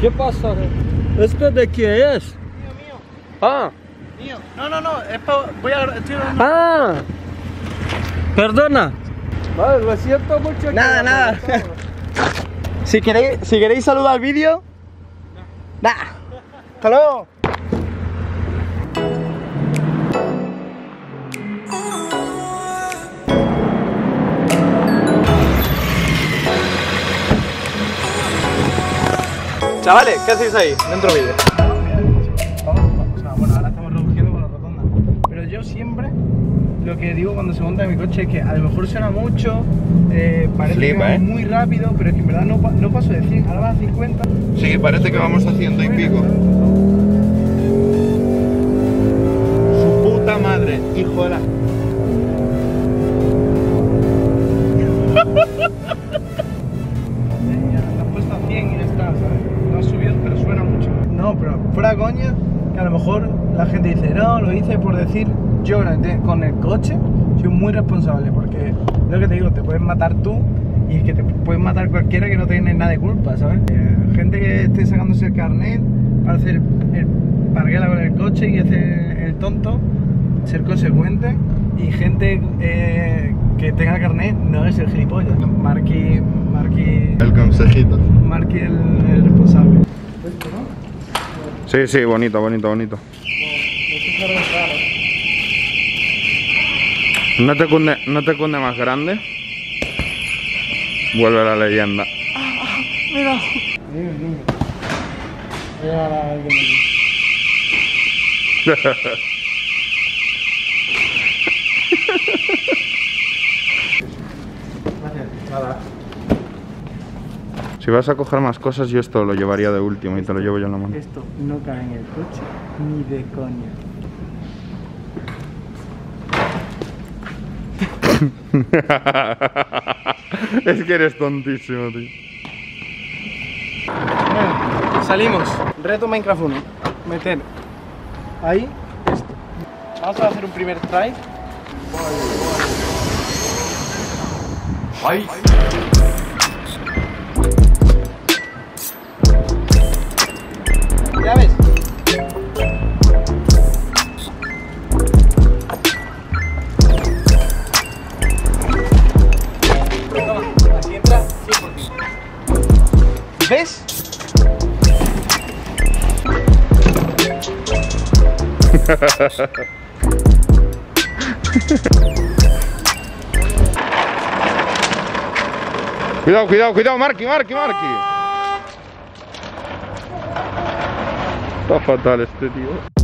¿Qué pasa? ¿Esto de quién es? Mío, mío, Ah, mío. No, no, no, es pa... voy a... Estoy ah. Perdona. Vale, lo siento mucho. que- Nada, nada. Si queréis, si queréis saludar al vídeo. Nah. Hasta luego. Chavales, ¿qué hacéis ahí? Dentro vídeo. O sea, bueno, ahora estamos recogiendo con la rotonda. Pero yo siempre lo que digo cuando se monta en mi coche es que a lo mejor suena mucho, eh, parece Flipa, que ¿eh? muy rápido, pero es que en verdad no, no paso de 100, ahora va a 50. Sí, parece que vamos a ciento y pico. Su puta madre, hijo de la. Yo con el coche soy muy responsable, porque lo que te digo, te puedes matar tú y es que te puedes matar cualquiera que no tiene nada de culpa, ¿sabes? Eh, gente que esté sacándose el carnet para hacer el parguela con el coche y hacer el tonto, ser consecuente y gente eh, que tenga carnet no es el gilipollas. Marqui, Marqui, El consejito. Marqui el, el responsable. Sí, sí, bonito, bonito, bonito. ¿No te cunde, no te cunde más grande? Vuelve la leyenda. Mira. Si vas a coger más cosas, yo esto lo llevaría de último y te lo llevo yo en la mano. Esto no cae en el coche ni de coña. es que eres tontísimo, tío. Bueno, salimos. Reto Minecraft 1. Meter ahí esto. Vamos a hacer un primer try. Ya ves. Cuidado, cuidado, cuidado, Marky, Marky, Marky. Está fatal este tío.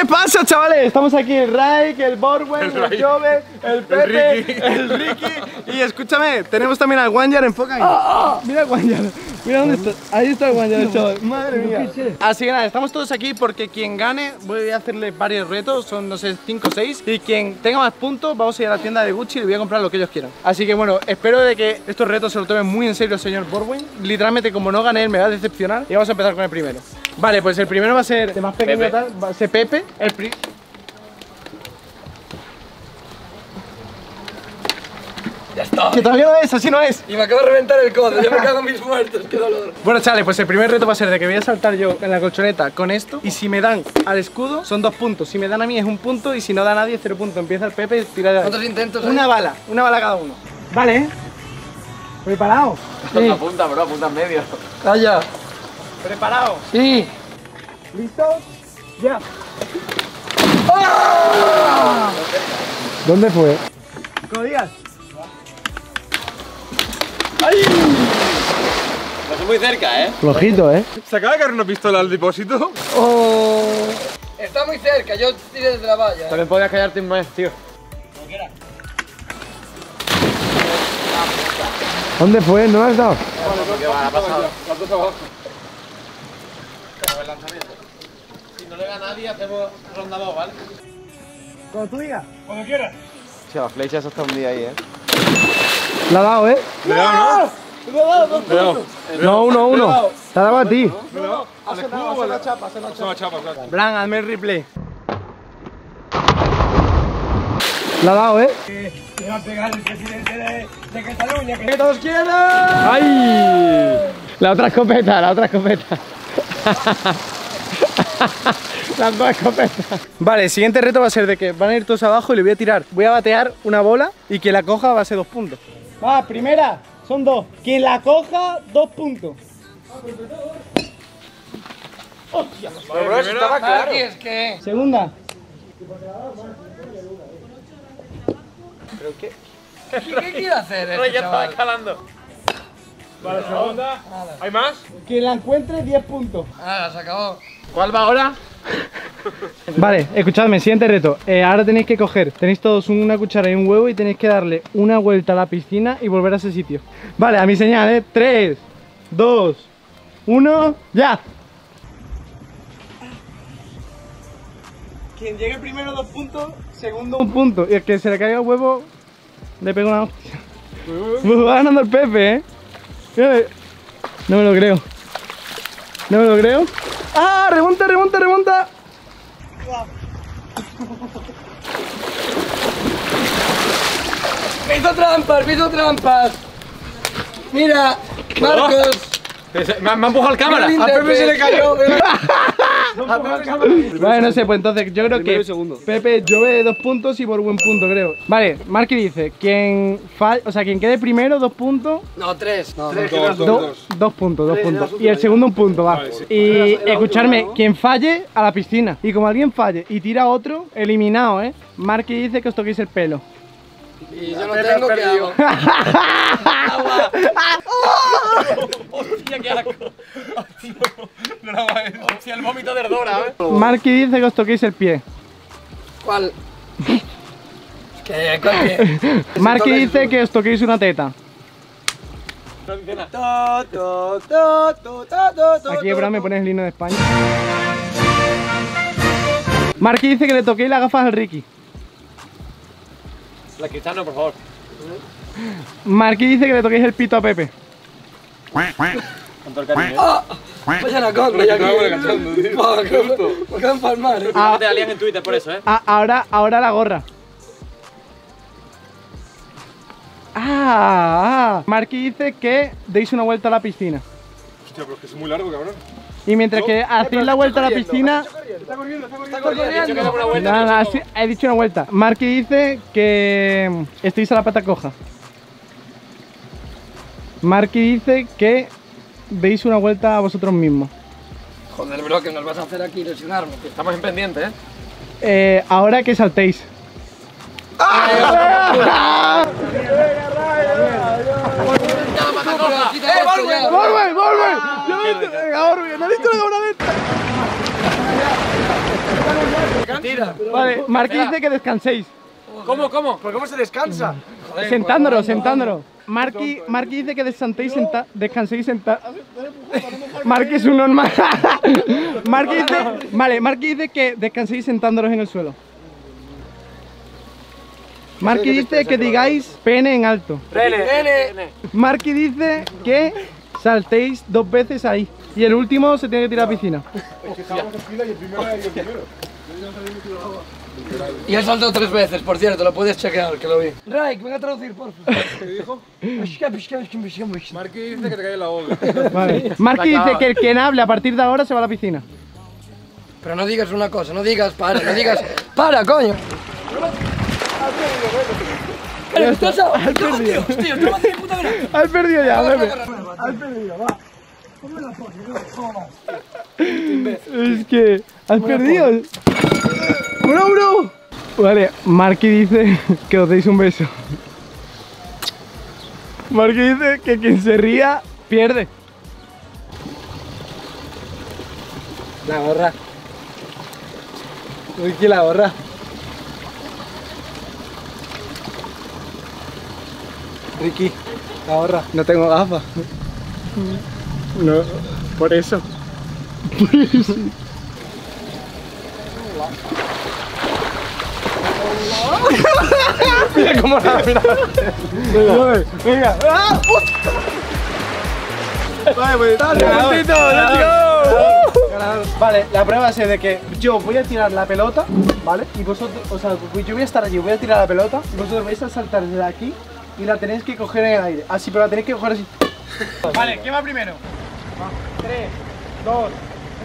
¿Qué pasa, chavales? Estamos aquí el Raik, el Borwen, el, Raik. Jove, el Pepe, el Ricky. Y escúchame, tenemos también al Wanjar, enfoca ahí. Mira el Wanjar, mira dónde está. Ahí está el Wanjar, chaval. Madre mía. Así que nada, estamos todos aquí porque quien gane, voy a hacerle varios retos, son no sé, 5 o 6. Y quien tenga más puntos, vamos a ir a la tienda de Gucci y le voy a comprar lo que ellos quieran. Así que bueno, espero de que estos retos se lo tomen muy en serio el señor Borwen. Literalmente, como no gane él, me va a decepcionar. Y vamos a empezar con el primero. Vale, pues el primero va a ser de más pequeño tal, va a ser Pepe. El pri- Ya está. Que todavía no es, así no es. Y me acabo de reventar el codo. Yo me cago en mis muertos. Qué dolor. Bueno, chavales, pues el primer reto va a ser de que voy a saltar yo en la colchoneta con esto. Y si me dan al escudo, son dos puntos. Si me dan a mí es un punto y si no da a nadie, cero puntos. Empieza el Pepe y tira de ¿Cuántos intentos hay? Una bala, una bala cada uno. Vale, ¿eh? ¿Preparado? Apunta, bro, apunta en medio. Calla. ¿Preparado? Sí. ¿Listos? Ya. ¡Ah! ¿Dónde fue? ¿Cómo digas? Estás muy cerca, ¿eh? Flojito, ¿eh? ¿Se acaba de caer una pistola al depósito? Está muy cerca. Yo tiré desde la valla. También podías callarte un mes, tío. ¿Dónde fue? ¿No has dado? ¿Qué va? Ha pasado. Si no le da a nadie, hacemos ronda 2, ¿vale? Cuando tú digas. Hostia, la flecha esa está un día ahí, eh. La ha dado, ¿eh? Le dado, ¿no? Le ha dado dos puntos. No, uno, uno. Te ha dado a ti. Son chapas, claro. Blan, hazme el replay. La ha dado, ¿eh? ¡Que todos quieran! ¡Ay! La otra escopeta, la otra escopeta. Las dos escopetas. Vale, el siguiente reto va a ser de que van a ir todos abajo y le voy a tirar. Voy a batear una bola y quien la coja va a ser dos puntos. Va, primera, son dos. Quien la coja, dos puntos. Pero eso estaba claro. Segunda. ¿Qué quiere hacer este chaval? escalando. Vale, segunda. ¿Hay más? Quien la encuentre, 10 puntos. Ah, se acabó. ¿Cuál va ahora? Vale, escuchadme, siguiente reto. Eh, ahora tenéis que coger, tenéis todos una cuchara y un huevo y tenéis que darle una vuelta a la piscina y volver a ese sitio. Vale, a mi señal, ¿eh? 3, 2, 1, ya. Quien llegue primero dos puntos, segundo un punto. Y el que se le caiga el huevo, le pega una hostia. Pues va ganando el Pepe, ¿eh? Mira, No me lo creo. No me lo creo. ¡Ah! ¡Remonta, remonta, remonta! Hizo trampas, hizo trampas. Mira, Marcos. Me, me ha empujado el cámara. Al Pepe se le cayó. Vale, no sé, pues entonces yo creo que Pepe llueve dos puntos y por buen punto, creo. Vale, Marky dice, quien fall, o sea, quien quede primero, dos puntos, No, tres. No, Dos, dos, do- dos. dos puntos, dos puntos. Y el segundo un punto, va. Y escucharme, quien falle, a la piscina. Y como alguien falle y tira otro, eliminado, ¿eh? Marky dice que os toquéis el pelo. Y yo no tengo que hago. Hostia, el vómito de Erdora, ¿eh? Marky dice que os toquéis el pie. ¿Cuál? ¿Qué? ¿Cuál qué? Marky dice que os toquéis una teta. Aquí Ebra me pones el himno de España. Marky dice que le toquéis las gafas al Ricky. La Cristiano, por favor. Marky dice que le toquéis el pito a Pepe. Con todo el cariño. Vayan a contra, ya que. ¿Por qué empalmar? eh? Ah, Te alían en Twitter por eso, ¿eh? ah, ahora, ahora la gorra. Ah, ah. Marky dice que deis una vuelta a la piscina. Hostia, pero es que es muy largo, cabrón. Y mientras que hacéis la vuelta a la piscina. Está corriendo. Nada, nada, sí, he dicho una vuelta. Marky dice que mm, estéis a la pata coja. Marky dice que deis una vuelta a vosotros mismos. Joder, bro, que nos vas a hacer aquí lesionarme. tío. Estamos en pendiente, ¿eh? Eh, ahora que saltéis. ¡Eh, Volve! ¡Volve, Tira. Vale, Marky dice que descanséis. ¿Cómo, cómo? ¿Pero cómo se descansa? Sentándolo, sentándolo. Marky, Marky dice que descanséis senta, descanséis senta. Marky es un normal. Marky dice, vale, Marky dice que descanséis sentándolos en el suelo. Marky dice que digáis pene en alto. Nene. Marky dice que saltéis dos veces ahí. Y el último se tiene que tirar a la piscina. Y he saltado tres veces, por cierto, lo puedes chequear, que lo vi. Raik, venga a traducir, por favor. ¿Qué dijo? Marky dice que te cae la boca. Vale. Marky dice que el quien hable a partir de ahora se va a la piscina. Pero no digas una cosa, no digas para, no digas para, coño. Pero estás a... Tío, tío, no Has perdido ya, Pepe. Es que has perdido. ¡Bro, bro! Vale, Marky dice que os deis un beso. Marky dice que quien se ría pierde. La gorra. Ricky, la gorra. Ricky, la gorra. No tengo gafas. No, por eso. Mira cómo la mira. Venga, venga. ¡Ah! Vale, pues. Ganador, let's Ganador. Vale, la prueba es de que yo voy a tirar la pelota, ¿vale? Y vosotros, o sea, yo voy a estar allí, voy a tirar la pelota y vosotros vais a saltar desde aquí y la tenéis que coger en el aire. Así, pero la tenéis que coger así. Vale, ¿quién va primero? Va. 3, 2,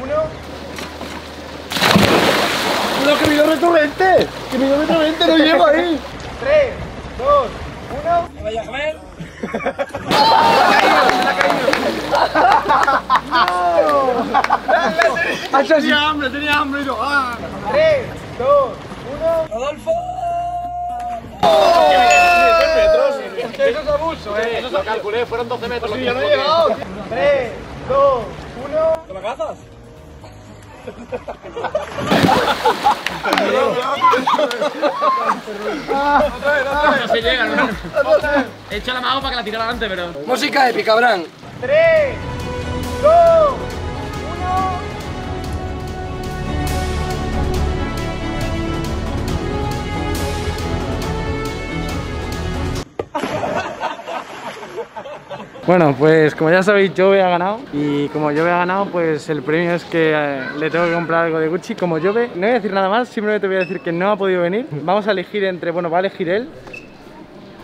1. ¡No, que mido recurrente! ¡Que mido recurrente! ¡Lo llevo ahí! 3, 2, 1. Vaya a comer. Tenía hambre, tenía hambre. Y yo, ¡ah! 3, 2, 1. Rodolfo. Eso es abuso, eh. Lo calculé, fueron 12 metros. Sí, yo no he llegado. 3, 2, 1. ¿Te me cazas? No se llega, hermano. He hecho la mano para que la tirara adelante, pero. Música épica, Bran. 3, 2, 1. Bueno, pues como ya sabéis, yo he ganado y como yo he ganado, pues el premio es que eh, le tengo que comprar algo de Gucci. Como yo no voy a decir nada más, simplemente voy a decir que no ha podido venir. Vamos a elegir entre, bueno, va a elegir él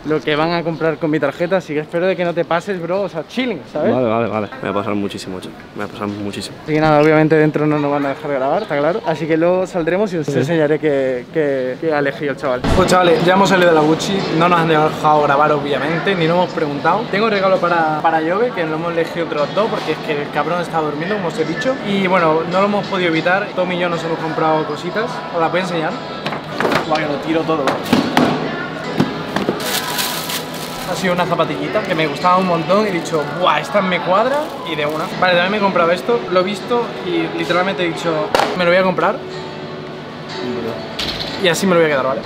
lo que van a comprar con mi tarjeta, así que espero de que no te pases, bro, o sea, chilling, ¿sabes? Vale, vale, vale. Me va a pasar muchísimo, chico. Me va a pasar muchísimo. Así que nada, obviamente dentro no nos van a dejar grabar, está claro. Así que luego saldremos y os enseñaré que, que, que ha elegido el chaval. Pues chavales, ya hemos salido de la Gucci, no nos han dejado grabar obviamente, ni nos hemos preguntado. Tengo regalo para, para Jove, que lo hemos elegido entre los dos, porque es que el cabrón está durmiendo, como os he dicho. Y bueno, no lo hemos podido evitar, Tom y yo nos hemos comprado cositas, os las voy a enseñar. Guau, que lo tiro todo. Ha sido una zapatillita que me gustaba un montón y he dicho, ¡buah! Esta me cuadra y de una. Vale, también me he comprado esto, lo he visto y literalmente he dicho, me lo voy a comprar. Y así me lo voy a quedar, ¿vale?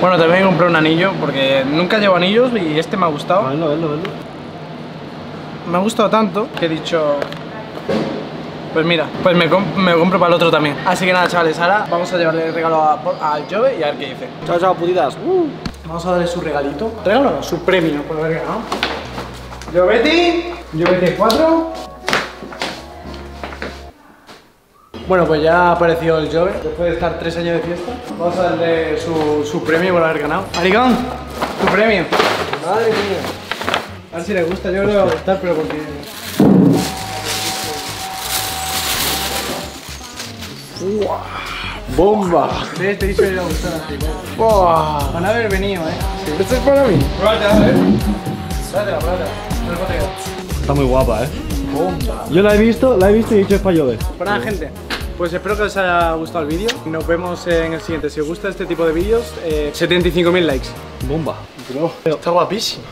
Bueno, también he comprado un anillo porque nunca llevo anillos y este me ha gustado. Venlo, venlo, venlo. Me ha gustado tanto que he dicho... Pues mira, pues me, com- me compro para el otro también. Así que nada, chavales, ahora vamos a llevarle el regalo al Jove y a ver qué dice. Chao, chao, putitas. Vamos a darle su regalito. Regalo su premio por haber ganado. Joveti, Joveti 4. Bueno, pues ya apareció el Jove, después de estar tres años de fiesta. Vamos a darle su, su premio por haber ganado. Maricón, tu premio. Madre mía. A ver si le gusta, yo creo que va a gustar, pero porque... ¡Bomba! ¿Ves? Te he dicho que le va a gustar así. ¡Buah! Van a haber venido, eh. Esto es para mí. Pruébate, a ver. Pruébatela, pruébatela. No es botella. Está muy guapa, eh. Yo la he visto, la he visto y he dicho es para llover. Pues nada, gente. Pues espero que os haya gustado el vídeo. Nos vemos en el siguiente. Si os gusta este tipo de vídeos, eh, 75.000 likes. Bomba. Está guapísimo.